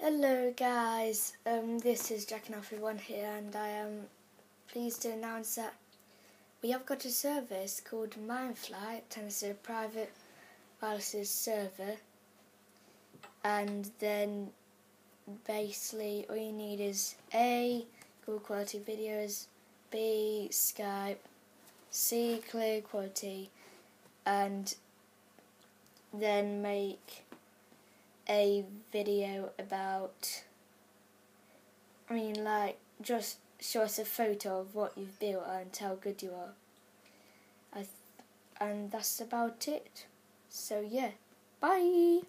Hello guys, um, this is Jack and Alfie One here and I am pleased to announce that we have got a service called MineFlight and it's a private wireless server. And then basically all you need is A, good quality videos, B, Skype, C, clear quality and then make a video about, I mean, like, just show us a photo of what you've built and how good you are. I and that's about it. So, yeah, bye!